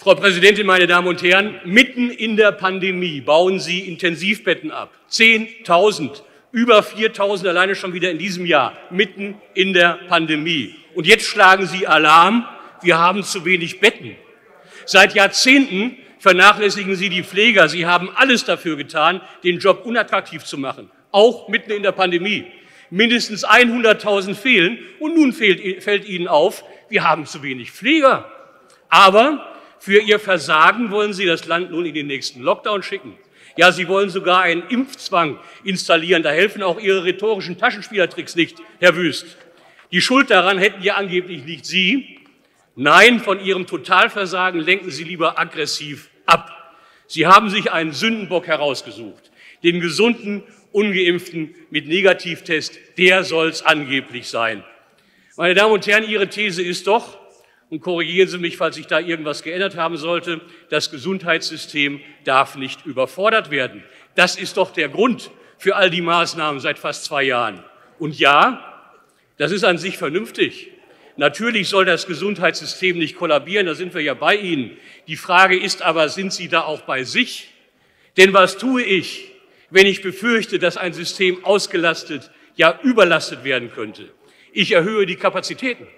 Frau Präsidentin, meine Damen und Herren, mitten in der Pandemie bauen Sie Intensivbetten ab. 10.000, über 4.000 alleine schon wieder in diesem Jahr, mitten in der Pandemie. Und jetzt schlagen Sie Alarm, wir haben zu wenig Betten. Seit Jahrzehnten vernachlässigen Sie die Pfleger. Sie haben alles dafür getan, den Job unattraktiv zu machen, auch mitten in der Pandemie. Mindestens 100.000 fehlen und nun fehlt, fällt Ihnen auf, wir haben zu wenig Pfleger. Aber für Ihr Versagen wollen Sie das Land nun in den nächsten Lockdown schicken. Ja, Sie wollen sogar einen Impfzwang installieren. Da helfen auch Ihre rhetorischen Taschenspielertricks nicht, Herr Wüst. Die Schuld daran hätten ja angeblich nicht Sie. Nein, von Ihrem Totalversagen lenken Sie lieber aggressiv ab. Sie haben sich einen Sündenbock herausgesucht. Den gesunden, ungeimpften mit Negativtest, der soll's angeblich sein. Meine Damen und Herren, Ihre These ist doch, und korrigieren Sie mich, falls sich da irgendwas geändert haben sollte, das Gesundheitssystem darf nicht überfordert werden. Das ist doch der Grund für all die Maßnahmen seit fast zwei Jahren. Und ja, das ist an sich vernünftig. Natürlich soll das Gesundheitssystem nicht kollabieren, da sind wir ja bei Ihnen. Die Frage ist aber, sind Sie da auch bei sich? Denn was tue ich, wenn ich befürchte, dass ein System ausgelastet, ja überlastet werden könnte? Ich erhöhe die Kapazitäten.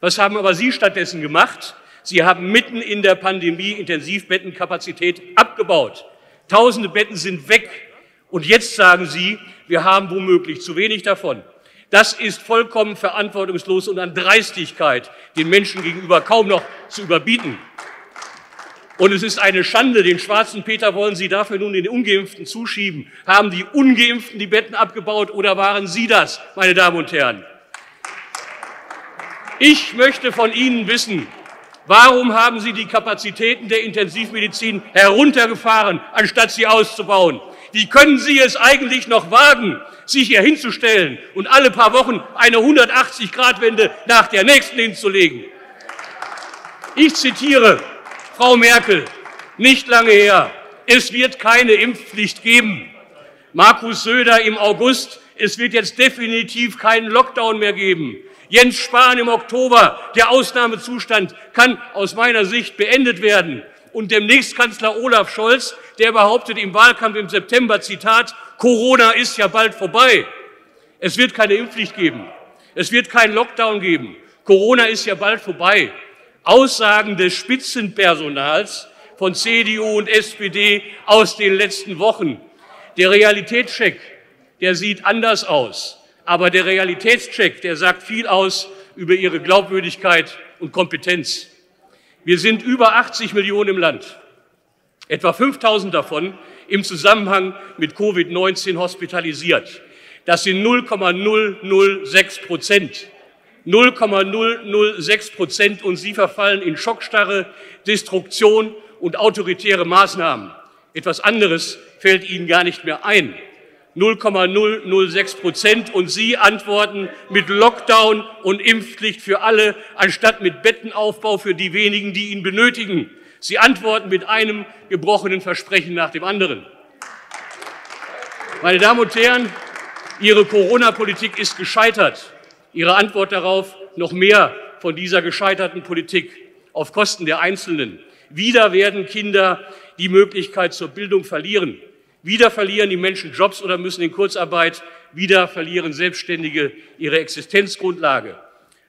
Was haben aber Sie stattdessen gemacht? Sie haben mitten in der Pandemie Intensivbettenkapazität abgebaut. Tausende Betten sind weg. Und jetzt sagen Sie, wir haben womöglich zu wenig davon. Das ist vollkommen verantwortungslos und an Dreistigkeit den Menschen gegenüber kaum noch zu überbieten. Und es ist eine Schande, den schwarzen Peter wollen Sie dafür nun den Ungeimpften zuschieben. Haben die Ungeimpften die Betten abgebaut oder waren Sie das, meine Damen und Herren? Ich möchte von Ihnen wissen, warum haben Sie die Kapazitäten der Intensivmedizin heruntergefahren, anstatt sie auszubauen? Wie können Sie es eigentlich noch wagen, sich hier hinzustellen und alle paar Wochen eine 180-Grad-Wende nach der nächsten hinzulegen? Ich zitiere Frau Merkel, nicht lange her, es wird keine Impfpflicht geben. Markus Söder im August, es wird jetzt definitiv keinen Lockdown mehr geben. Jens Spahn im Oktober, der Ausnahmezustand kann aus meiner Sicht beendet werden. Und demnächst Kanzler Olaf Scholz, der behauptet im Wahlkampf im September, Zitat, Corona ist ja bald vorbei. Es wird keine Impfpflicht geben. Es wird keinen Lockdown geben. Corona ist ja bald vorbei. Aussagen des Spitzenpersonals von CDU und SPD aus den letzten Wochen. Der Realitätscheck, der sieht anders aus. Aber der Realitätscheck, der sagt viel aus über ihre Glaubwürdigkeit und Kompetenz. Wir sind über 80 Millionen im Land. Etwa 5000 davon im Zusammenhang mit Covid-19 hospitalisiert. Das sind 0,006 Prozent. 0,006 Prozent und sie verfallen in Schockstarre, Destruktion und autoritäre Maßnahmen. Etwas anderes fällt ihnen gar nicht mehr ein. 0,006 Prozent und Sie antworten mit Lockdown und Impfpflicht für alle, anstatt mit Bettenaufbau für die wenigen, die ihn benötigen. Sie antworten mit einem gebrochenen Versprechen nach dem anderen. Meine Damen und Herren, Ihre Corona-Politik ist gescheitert. Ihre Antwort darauf noch mehr von dieser gescheiterten Politik auf Kosten der Einzelnen. Wieder werden Kinder die Möglichkeit zur Bildung verlieren. Wieder verlieren die Menschen Jobs oder müssen in Kurzarbeit. Wieder verlieren Selbstständige ihre Existenzgrundlage.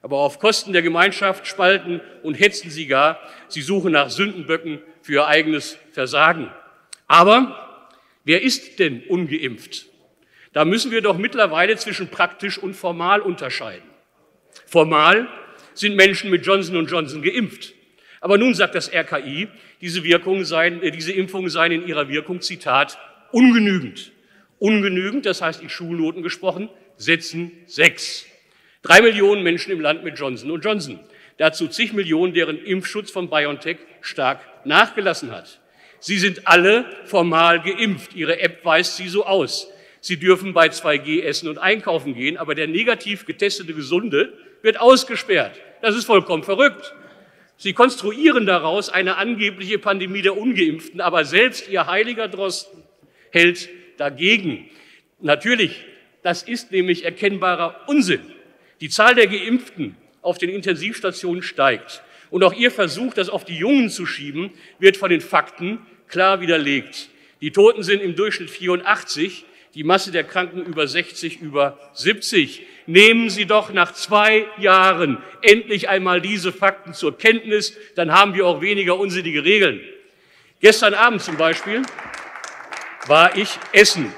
Aber auf Kosten der Gemeinschaft spalten und hetzen sie gar. Sie suchen nach Sündenböcken für ihr eigenes Versagen. Aber wer ist denn ungeimpft? Da müssen wir doch mittlerweile zwischen praktisch und formal unterscheiden. Formal sind Menschen mit Johnson Johnson geimpft. Aber nun sagt das RKI, diese, Wirkungen seien, äh, diese Impfungen seien in ihrer Wirkung, Zitat, ungenügend. Ungenügend, das heißt in Schulnoten gesprochen, setzen sechs. Drei Millionen Menschen im Land mit Johnson Johnson. Dazu zig Millionen, deren Impfschutz von BioNTech stark nachgelassen hat. Sie sind alle formal geimpft. Ihre App weist sie so aus. Sie dürfen bei 2G essen und einkaufen gehen, aber der negativ getestete Gesunde wird ausgesperrt. Das ist vollkommen verrückt. Sie konstruieren daraus eine angebliche Pandemie der Ungeimpften, aber selbst ihr heiliger Drosten hält dagegen. Natürlich, das ist nämlich erkennbarer Unsinn. Die Zahl der Geimpften auf den Intensivstationen steigt. Und auch Ihr Versuch, das auf die Jungen zu schieben, wird von den Fakten klar widerlegt. Die Toten sind im Durchschnitt 84, die Masse der Kranken über 60, über 70. Nehmen Sie doch nach zwei Jahren endlich einmal diese Fakten zur Kenntnis, dann haben wir auch weniger unsinnige Regeln. Gestern Abend zum Beispiel war ich essen.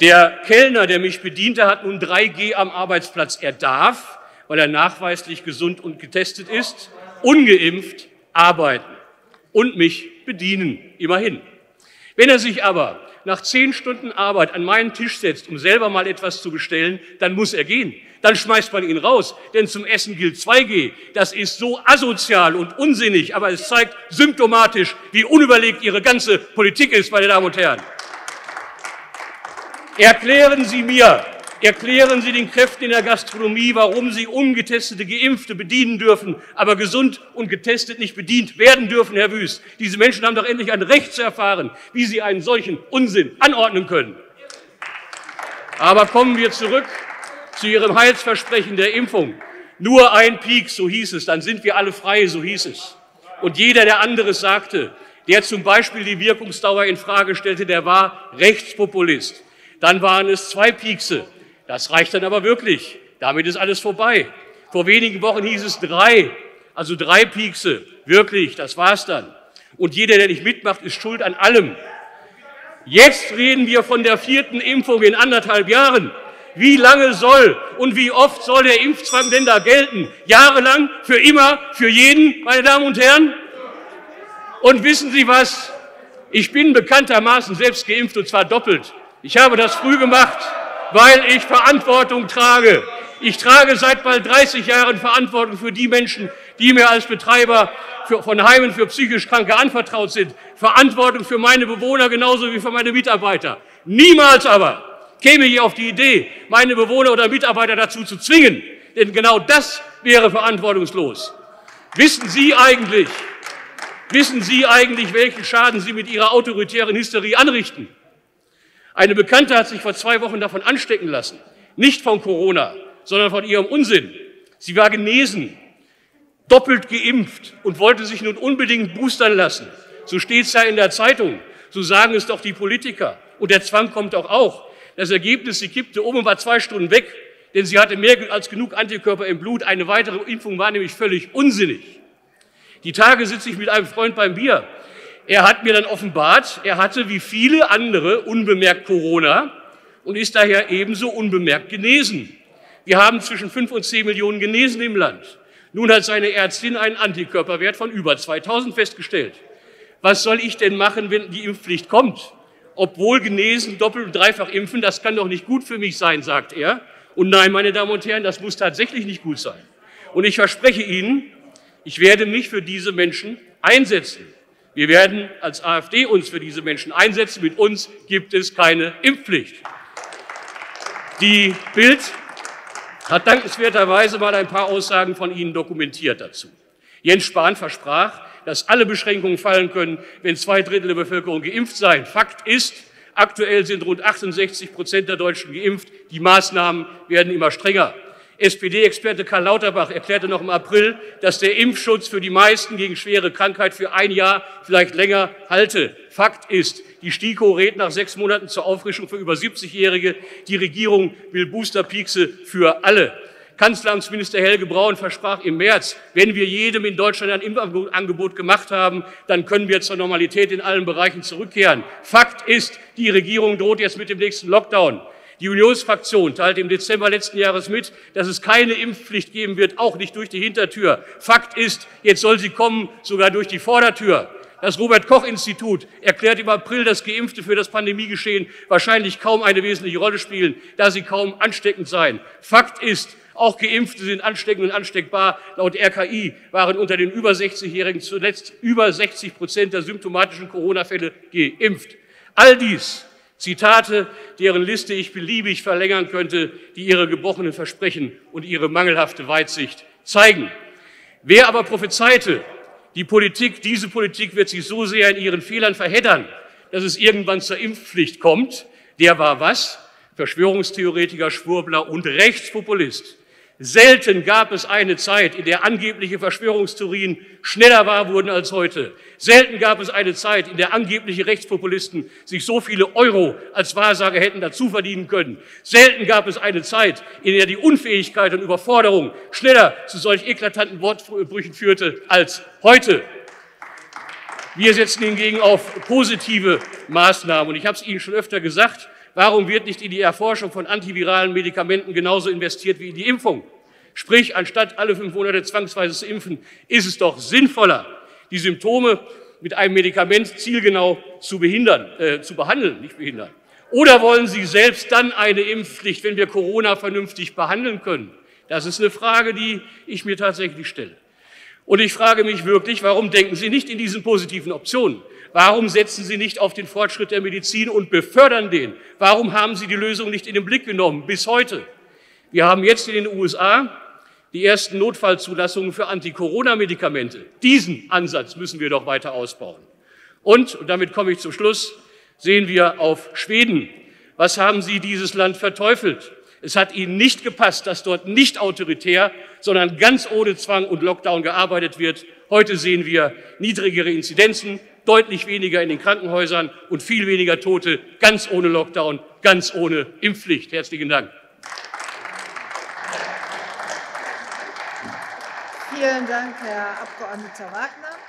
Der Kellner, der mich bediente, hat nun 3G am Arbeitsplatz. Er darf, weil er nachweislich gesund und getestet ist, ungeimpft arbeiten und mich bedienen, immerhin. Wenn er sich aber nach zehn Stunden Arbeit an meinen Tisch setzt, um selber mal etwas zu bestellen, dann muss er gehen. Dann schmeißt man ihn raus, denn zum Essen gilt 2G. Das ist so asozial und unsinnig, aber es zeigt symptomatisch, wie unüberlegt Ihre ganze Politik ist, meine Damen und Herren. Erklären Sie mir, Erklären Sie den Kräften in der Gastronomie, warum sie ungetestete Geimpfte bedienen dürfen, aber gesund und getestet nicht bedient werden dürfen, Herr Wüst. Diese Menschen haben doch endlich ein Recht zu erfahren, wie sie einen solchen Unsinn anordnen können. Aber kommen wir zurück zu Ihrem Heilsversprechen der Impfung. Nur ein Peak, so hieß es, dann sind wir alle frei, so hieß es. Und jeder, der anderes sagte, der zum Beispiel die Wirkungsdauer in Frage stellte, der war Rechtspopulist. Dann waren es zwei Piekse. Das reicht dann aber wirklich. Damit ist alles vorbei. Vor wenigen Wochen hieß es drei, also drei Piekse. Wirklich, das war's dann. Und jeder, der nicht mitmacht, ist schuld an allem. Jetzt reden wir von der vierten Impfung in anderthalb Jahren. Wie lange soll und wie oft soll der Impfzwang denn da gelten? Jahrelang, für immer, für jeden, meine Damen und Herren? Und wissen Sie was? Ich bin bekanntermaßen selbst geimpft und zwar doppelt. Ich habe das früh gemacht weil ich Verantwortung trage. Ich trage seit bald 30 Jahren Verantwortung für die Menschen, die mir als Betreiber von Heimen für psychisch Kranke anvertraut sind. Verantwortung für meine Bewohner genauso wie für meine Mitarbeiter. Niemals aber käme ich auf die Idee, meine Bewohner oder Mitarbeiter dazu zu zwingen. Denn genau das wäre verantwortungslos. Wissen Sie eigentlich, wissen Sie eigentlich, welchen Schaden Sie mit Ihrer autoritären Hysterie anrichten? Eine Bekannte hat sich vor zwei Wochen davon anstecken lassen. Nicht von Corona, sondern von ihrem Unsinn. Sie war genesen, doppelt geimpft und wollte sich nun unbedingt boostern lassen. So steht es ja in der Zeitung. So sagen es doch die Politiker. Und der Zwang kommt auch auch. Das Ergebnis, sie kippte um und war zwei Stunden weg, denn sie hatte mehr als genug Antikörper im Blut. Eine weitere Impfung war nämlich völlig unsinnig. Die Tage sitze ich mit einem Freund beim Bier er hat mir dann offenbart, er hatte wie viele andere unbemerkt Corona und ist daher ebenso unbemerkt genesen. Wir haben zwischen fünf und zehn Millionen Genesen im Land. Nun hat seine Ärztin einen Antikörperwert von über 2000 festgestellt. Was soll ich denn machen, wenn die Impfpflicht kommt? Obwohl genesen, doppelt und dreifach impfen, das kann doch nicht gut für mich sein, sagt er. Und nein, meine Damen und Herren, das muss tatsächlich nicht gut sein. Und ich verspreche Ihnen, ich werde mich für diese Menschen einsetzen. Wir werden als AfD uns für diese Menschen einsetzen. Mit uns gibt es keine Impfpflicht. Die Bild hat dankenswerterweise mal ein paar Aussagen von Ihnen dokumentiert dazu. Jens Spahn versprach, dass alle Beschränkungen fallen können, wenn zwei Drittel der Bevölkerung geimpft seien. Fakt ist, aktuell sind rund 68 Prozent der Deutschen geimpft. Die Maßnahmen werden immer strenger. SPD-Experte Karl Lauterbach erklärte noch im April, dass der Impfschutz für die meisten gegen schwere Krankheit für ein Jahr, vielleicht länger halte. Fakt ist, die STIKO rät nach sechs Monaten zur Auffrischung für über 70-Jährige. Die Regierung will Boosterpiekse für alle. Kanzleramtsminister Helge Braun versprach im März, wenn wir jedem in Deutschland ein Impfangebot gemacht haben, dann können wir zur Normalität in allen Bereichen zurückkehren. Fakt ist, die Regierung droht jetzt mit dem nächsten Lockdown. Die Unionsfraktion teilte im Dezember letzten Jahres mit, dass es keine Impfpflicht geben wird, auch nicht durch die Hintertür. Fakt ist, jetzt soll sie kommen, sogar durch die Vordertür. Das Robert Koch Institut erklärt im April, dass Geimpfte für das Pandemiegeschehen wahrscheinlich kaum eine wesentliche Rolle spielen, da sie kaum ansteckend seien. Fakt ist, auch Geimpfte sind ansteckend und ansteckbar. Laut RKI waren unter den über 60-Jährigen zuletzt über 60 Prozent der symptomatischen Corona-Fälle geimpft. All dies Zitate, deren Liste ich beliebig verlängern könnte, die ihre gebrochenen Versprechen und ihre mangelhafte Weitsicht zeigen. Wer aber prophezeite, die Politik, diese Politik wird sich so sehr in ihren Fehlern verheddern, dass es irgendwann zur Impfpflicht kommt, der war was? Verschwörungstheoretiker, Schwurbler und Rechtspopulist. Selten gab es eine Zeit, in der angebliche Verschwörungstheorien schneller wahr wurden als heute. Selten gab es eine Zeit, in der angebliche Rechtspopulisten sich so viele Euro als Wahrsager hätten dazu verdienen können. Selten gab es eine Zeit, in der die Unfähigkeit und Überforderung schneller zu solch eklatanten Wortbrüchen führte als heute. Wir setzen hingegen auf positive Maßnahmen. Und ich habe es Ihnen schon öfter gesagt, Warum wird nicht in die Erforschung von antiviralen Medikamenten genauso investiert wie in die Impfung? Sprich, anstatt alle fünf Monate zwangsweise zu impfen, ist es doch sinnvoller, die Symptome mit einem Medikament zielgenau zu behindern, äh, zu behandeln, nicht behindern. Oder wollen Sie selbst dann eine Impfpflicht, wenn wir Corona vernünftig behandeln können? Das ist eine Frage, die ich mir tatsächlich stelle. Und ich frage mich wirklich, warum denken Sie nicht in diesen positiven Optionen? Warum setzen Sie nicht auf den Fortschritt der Medizin und befördern den? Warum haben Sie die Lösung nicht in den Blick genommen bis heute? Wir haben jetzt in den USA die ersten Notfallzulassungen für Anti-Corona-Medikamente. Diesen Ansatz müssen wir doch weiter ausbauen. Und, und damit komme ich zum Schluss, sehen wir auf Schweden. Was haben Sie dieses Land verteufelt? Es hat Ihnen nicht gepasst, dass dort nicht autoritär, sondern ganz ohne Zwang und Lockdown gearbeitet wird. Heute sehen wir niedrigere Inzidenzen, deutlich weniger in den Krankenhäusern und viel weniger Tote, ganz ohne Lockdown, ganz ohne Impfpflicht. Herzlichen Dank. Vielen Dank, Herr Abgeordneter Wagner.